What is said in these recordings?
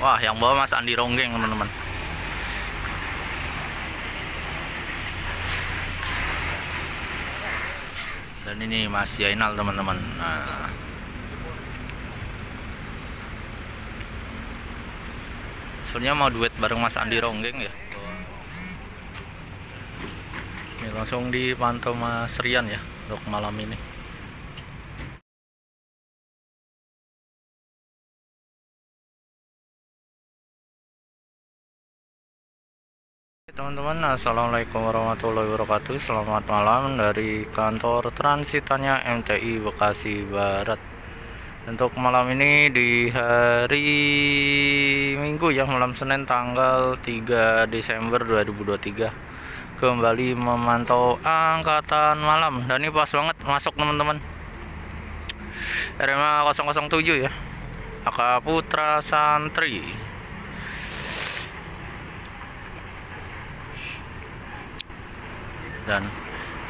Wah, yang bawa Mas Andi Ronggeng, teman-teman. Dan ini Mas Yainal, teman-teman. Nah, sebenarnya mau duet bareng Mas Andi Ronggeng ya. Ini langsung dipantau Mas Rian ya untuk malam ini. Teman-teman, assalamualaikum warahmatullahi wabarakatuh. Selamat malam dari kantor transitanya MTI Bekasi Barat. Untuk malam ini di hari Minggu ya, malam Senin tanggal 3 Desember 2023 kembali memantau angkatan malam dan ini pas banget masuk teman-teman RMA 007 ya Aka Putra Santri dan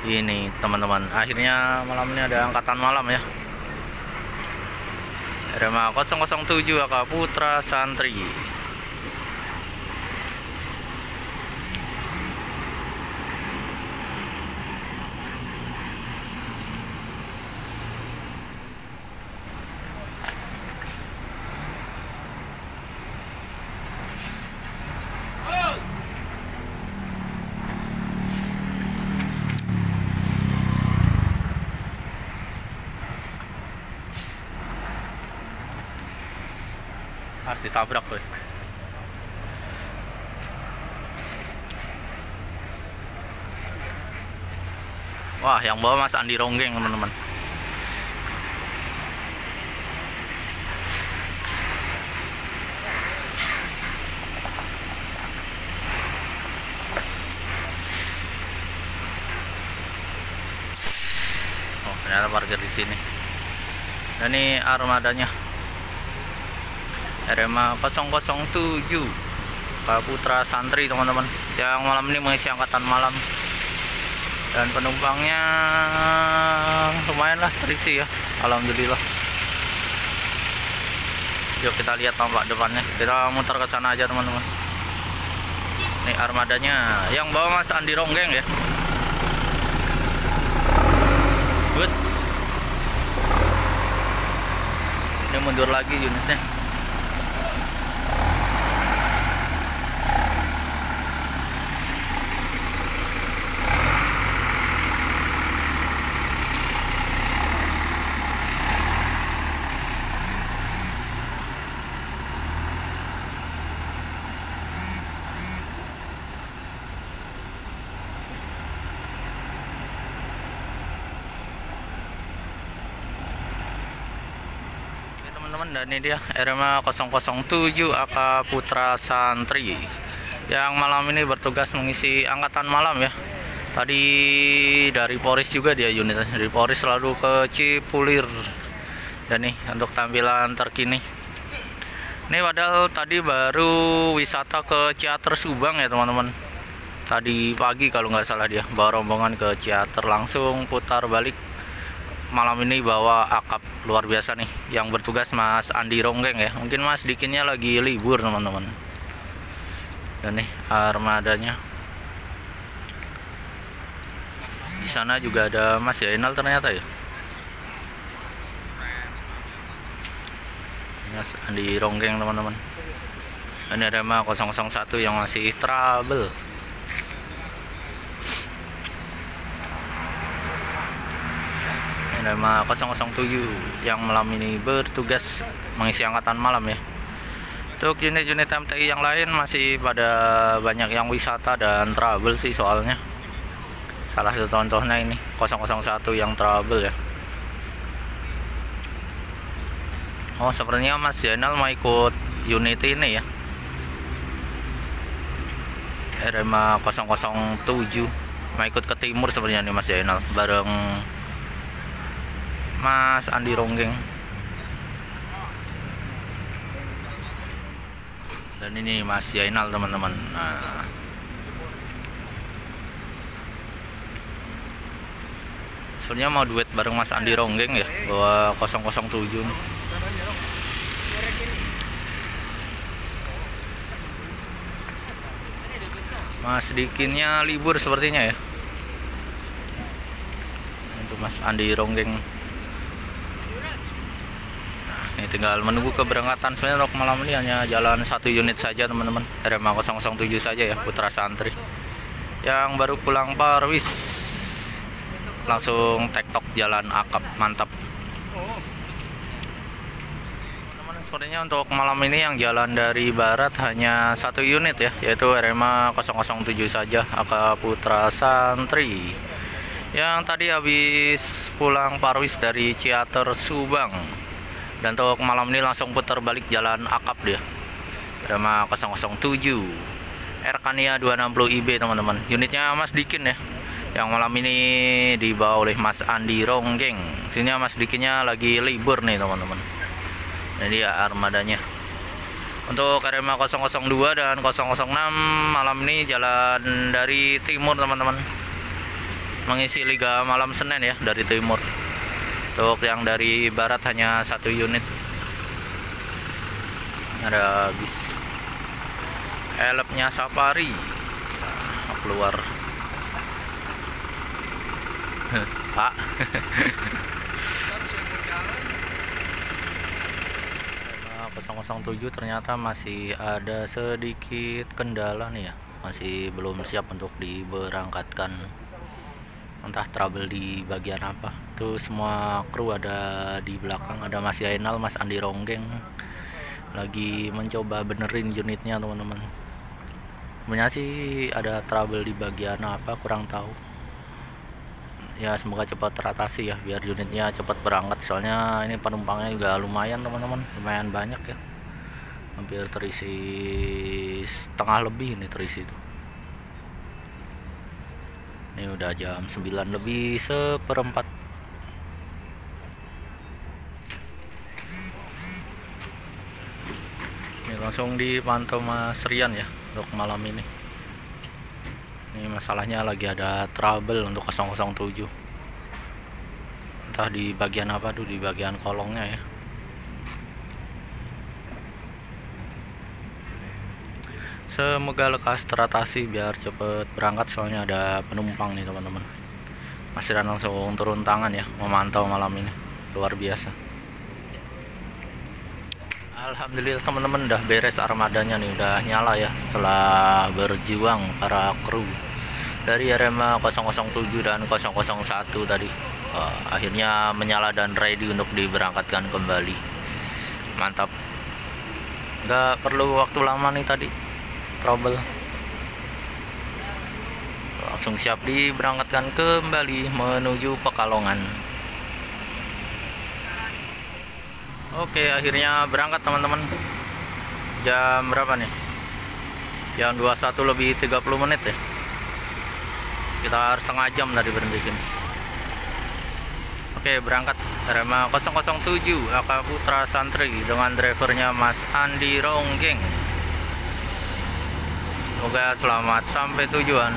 ini teman-teman akhirnya malam ini ada angkatan malam ya. RMA 007 Aka Putra Santri ditabrak tuh wah yang bawa mas Andi Ronggeng teman-teman. Oh ternyata parkir di sini. Dan ini armadanya RMA 007 Pak Putra Santri teman-teman yang malam ini mengisi angkatan malam. Dan penumpangnya lumayan lah terisi ya Alhamdulillah. Yuk kita lihat tampak depannya. Kita muter ke sana aja teman-teman. Ini armadanya yang bawa Mas Andi Ronggeng ya. Good. ini mundur lagi unitnya Oke teman-teman dan ini dia RMA 007 AK Putra Santri yang malam ini bertugas mengisi angkatan malam ya. Tadi dari Poris juga dia unitnya dari Poris lalu ke Cipulir. Dan nih untuk tampilan terkini. Ini padahal tadi baru wisata ke Ciater Subang ya teman-teman. Tadi pagi kalau nggak salah dia bawa rombongan ke Ciater langsung putar balik malam ini bawa akap luar biasa nih yang bertugas Mas Andi Ronggeng ya. Mungkin Mas Dikinnya lagi libur teman-teman. Dan nih armadanya. Di sana juga ada Mas Yainal ternyata ya? Mas Andi Ronggeng teman-teman. Ini ada RMA 001 yang masih trouble Nama 007 yang malam ini bertugas mengisi angkatan malam ya. Untuk unit-unit MTI yang lain masih pada banyak yang wisata dan travel sih soalnya. Salah satu contohnya ini 001 yang travel ya. Oh sepertinya Mas Zainal mau ikut unit ini ya. RMA 007 mau ikut ke timur sebenarnya nih Mas Zainal bareng Mas Andi Ronggeng. Dan ini Mas Yainal teman-teman. Nah. sebenarnya mau duet bareng Mas Andi Ronggeng ya bawa 007 nih Mas sedikitnya libur sepertinya ya. Mas Andi Ronggeng ini tinggal menunggu keberangkatan. Sebenarnya untuk malam ini hanya jalan satu unit saja teman-teman. RMA 007 saja ya Putra Santri. Yang baru pulang parwis langsung tektok jalan akap mantap. Teman-teman sepertinya untuk malam ini yang jalan dari barat hanya satu unit ya yaitu RMA 007 saja AK Putra Santri. Yang tadi habis pulang parwis dari Ciater Subang dan untuk malam ini langsung putar balik jalan akap dia. RMA 007 Erkania 260 IB teman-teman. Unitnya Mas Dikin ya yang malam ini dibawa oleh Mas Andi Ronggeng. Sini Mas Dikinnya lagi libur nih teman-teman. Ini dia armadanya. Untuk RMA 002 dan 006 malam ini jalan dari timur teman-teman. Mengisi Liga Malam Senin ya dari timur untuk yang dari barat hanya satu unit. Ada bis elpnya Safari. Nah, keluar. Pak. 007 ternyata masih ada sedikit kendala nih ya. Masih belum siap untuk diberangkatkan. Entah trouble di bagian apa tuh semua kru ada di belakang. Ada Mas Yainal Mas Andi Ronggeng. Lagi mencoba benerin unitnya teman-teman. Sebenarnya sih ada trouble di bagian apa kurang tahu. Ya semoga cepat teratasi ya biar unitnya cepat berangkat. Soalnya ini penumpangnya juga lumayan teman-teman. Lumayan banyak ya. Hampir terisi setengah lebih ini terisi itu. Ini udah jam 9 lebih seperempat langsung dipantau Mas Rian ya untuk malam ini. Ini masalahnya lagi ada trouble untuk 007 entah di bagian apa tuh di bagian kolongnya ya. Semoga lekas teratasi biar cepet berangkat soalnya ada penumpang nih teman-teman. Masih dan langsung turun tangan ya memantau malam ini. Luar biasa Alhamdulillah teman-teman udah beres armadanya nih. Udah nyala ya setelah berjuang para kru dari RMA 007 dan 001 tadi. Uh, akhirnya menyala dan ready untuk diberangkatkan kembali. Mantap. Nggak perlu waktu lama nih tadi trouble. Langsung siap diberangkatkan kembali menuju Pekalongan Oke akhirnya berangkat teman-teman. Jam berapa nih? Jam 21 lebih 30 menit ya. Sekitar setengah jam tadi berhenti sini. Oke berangkat. RMA 007 AK Putra Santri dengan drivernya Mas Andi Ronggeng. Semoga selamat sampai tujuan